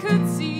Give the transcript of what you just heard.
could see